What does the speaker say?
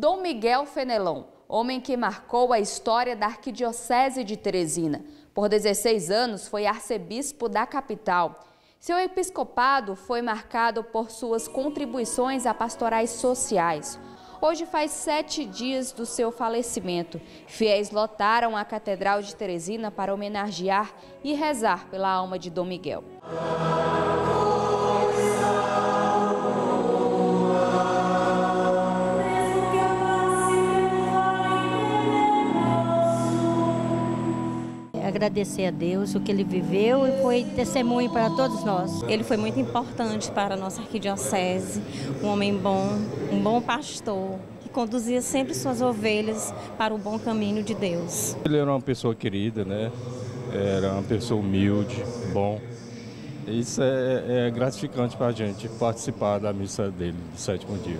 Dom Miguel Fenelon, homem que marcou a história da Arquidiocese de Teresina. Por 16 anos foi arcebispo da capital. Seu episcopado foi marcado por suas contribuições a pastorais sociais. Hoje faz sete dias do seu falecimento. Fiéis lotaram a Catedral de Teresina para homenagear e rezar pela alma de Dom Miguel. Agradecer a Deus o que ele viveu e foi testemunho para todos nós. Ele foi muito importante para a nossa arquidiocese, um homem bom, um bom pastor, que conduzia sempre suas ovelhas para o bom caminho de Deus. Ele era uma pessoa querida, né? Era uma pessoa humilde, bom. Isso é, é gratificante para a gente participar da missa dele, do sétimo dia.